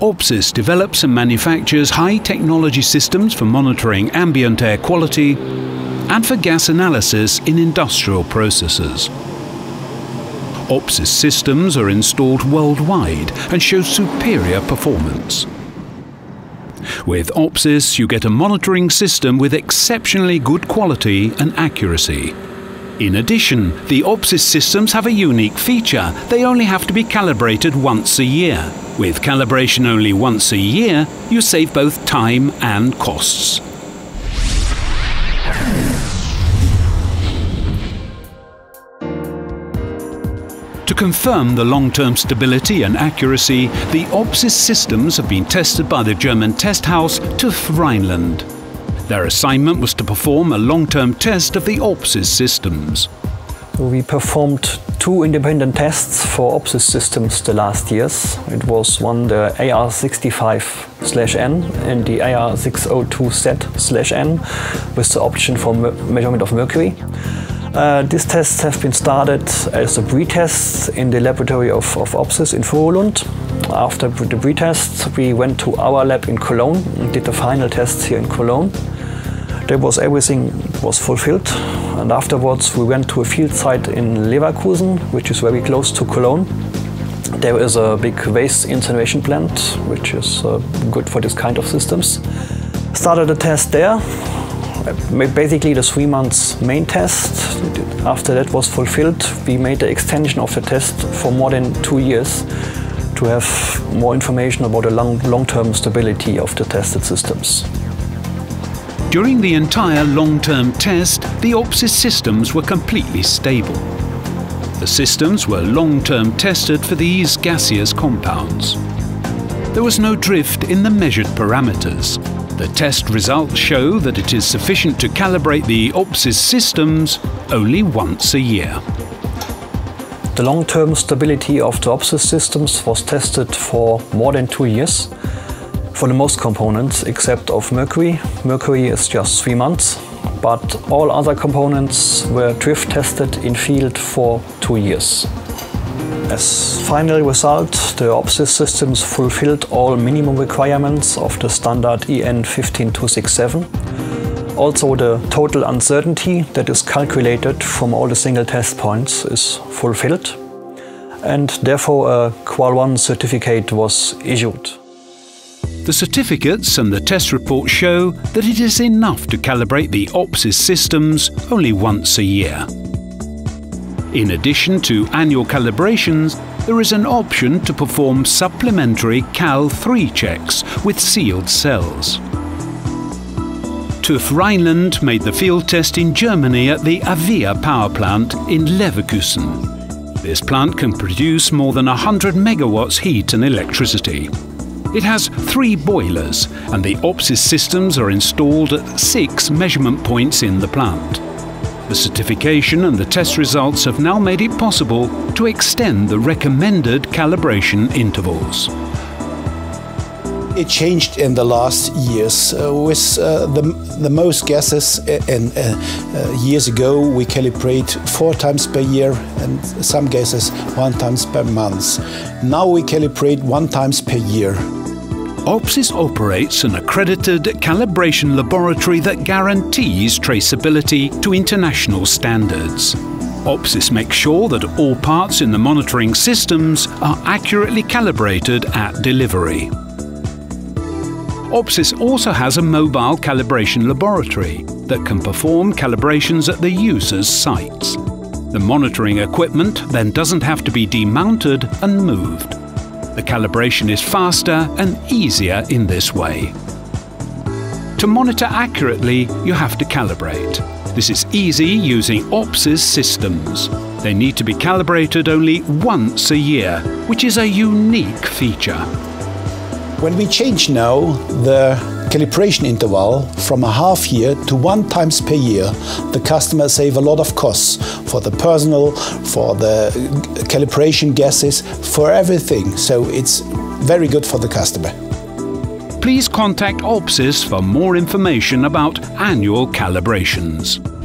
OPSIS develops and manufactures high technology systems for monitoring ambient air quality and for gas analysis in industrial processes. OPSIS systems are installed worldwide and show superior performance. With OPSIS, you get a monitoring system with exceptionally good quality and accuracy. In addition, the OPSIS systems have a unique feature. They only have to be calibrated once a year. With calibration only once a year, you save both time and costs. To confirm the long-term stability and accuracy, the OPSIS systems have been tested by the German test house TÜV Rheinland. Their assignment was to perform a long-term test of the OPSIS systems. We performed two independent tests for OPSIS systems the last years. It was one the AR65-N and the AR602Z-N with the option for measurement of mercury. Uh, these tests have been started as a pre-test in the laboratory of, of OPSIS in Furulund. After the pre-test, we went to our lab in Cologne and did the final tests here in Cologne. There was everything was fulfilled, and afterwards we went to a field site in Leverkusen, which is very close to Cologne. There is a big waste incineration plant, which is uh, good for this kind of systems. Started a test there, basically the three months main test. After that was fulfilled, we made the extension of the test for more than two years to have more information about the long-term stability of the tested systems. During the entire long-term test, the OPSIS systems were completely stable. The systems were long-term tested for these gaseous compounds. There was no drift in the measured parameters, the test results show that it is sufficient to calibrate the OPSIS systems only once a year. The long-term stability of the OPSIS systems was tested for more than two years for the most components except of mercury. Mercury is just three months, but all other components were drift tested in field for two years. As final result, the OPSIS systems fulfilled all minimum requirements of the standard EN 15267. Also the total uncertainty that is calculated from all the single test points is fulfilled and therefore a QAL1 certificate was issued. The certificates and the test report show that it is enough to calibrate the OPSIS systems only once a year. In addition to annual calibrations, there is an option to perform supplementary QAL3 checks with sealed cells. TÜV Rheinland made the field test in Germany at the AVEA power plant in Leverkusen. This plant can produce more than 100 megawatts heat and electricity. It has three boilers and the OPSIS systems are installed at six measurement points in the plant. The certification and the test results have now made it possible to extend the recommended calibration intervals. It changed in the last years. Uh, with uh, the, the most gases in, uh, uh, years ago, we calibrate four times per year and some gases one times per month. Now we calibrate one times per year. OPSIS operates an accredited calibration laboratory that guarantees traceability to international standards. OPSIS makes sure that all parts in the monitoring systems are accurately calibrated at delivery. OPSIS also has a mobile calibration laboratory that can perform calibrations at the user's sites. The monitoring equipment then doesn't have to be demounted and moved. The calibration is faster and easier in this way. To monitor accurately, you have to calibrate. This is easy using OPSIS systems. They need to be calibrated only once a year, which is a unique feature. When we change now the calibration interval from a half year to one times per year, the customer save a lot of costs for the personal, for the calibration gases, for everything. So it's very good for the customer. Please contact OPSIS for more information about annual calibrations.